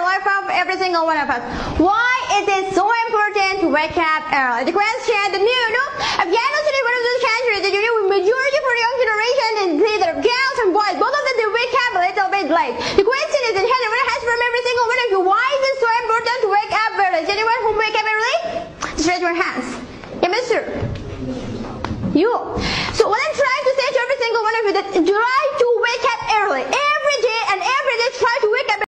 it life of every single one of us. Why is it so important to wake up early? The question is new. No, Afghanistan is one of those countries that you know majority for the young generation is either girls and boys. Both of them they wake up a little bit late. The question is in hand what has from every single one of you. Why is it so important to wake up early? Is anyone who wake up early? Just raise your hands. Yeah, mister. You. So what I'm trying to say to every single one of you that try